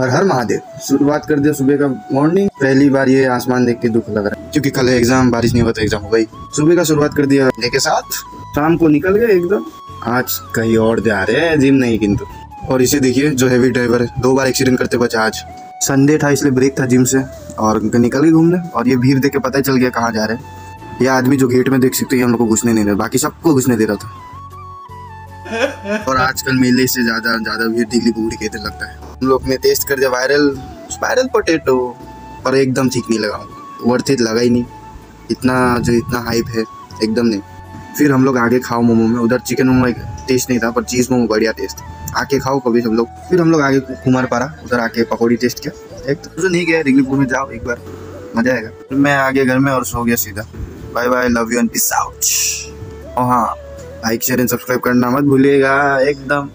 हर हर महादेव। शुरुआत कर दिया सुबह का मॉर्निंग पहली बार ये आसमान देख के दुख लग रहा है। क्योंकि कल एग्ज़ाम बारिश नहीं हुआ तो एग्ज़ाम हो गई। सुबह का शुरुआत कर दिया के साथ। शाम को निकल गए एकदम। आज कहीं और जा रहे हैं, जिम नहीं किंतु। और इसे देखिए, जो हैवी ड्राइवर है, दो बार एक्सीडेंट करते बचा आज। संडे था, इसलिए ब्रेक था जिम से। और निकल गए घूमने। और ये भीड़ देख के पता ही चल गया कहाँ जा रहे हैं। ये आदमी जो गेट में देख सकते हैं हम लोग को घुसने नहीं दे रहा बाकी सबको घुसने दे रहा था। और आजकल मेले से ज़्यादा ज़्यादा भीड़ दिल्ली के इधर लगता है। हम लोग ने टेस्ट कर दिया वायरल वायरल पोटेटो पर एकदम ठीक नहीं लगा। वर्थ इट लगा ही नहीं। इतना जो इतना हाइप है एकदम नहीं। फिर हम लोग आगे खाओ मोमो में। उधर चिकन मोमो एक टेस्ट नहीं था पर चीज़ मोमो बढ़िया टेस्ट आके खाओ कभी सब लोग। फिर हम लोग आगे कुमार पारा उधर आके पकौड़ी टेस्ट किया। एक तो नहीं गया रिगलीपुर में जाओ एक बार। मज़ा आएगा। फिर मैं आगे घर में और सो गया सीधा। Bye bye love you and peace out और हाँ लाइक शेयर एंड सब्सक्राइब करना मत भूलिएगा। एकदम।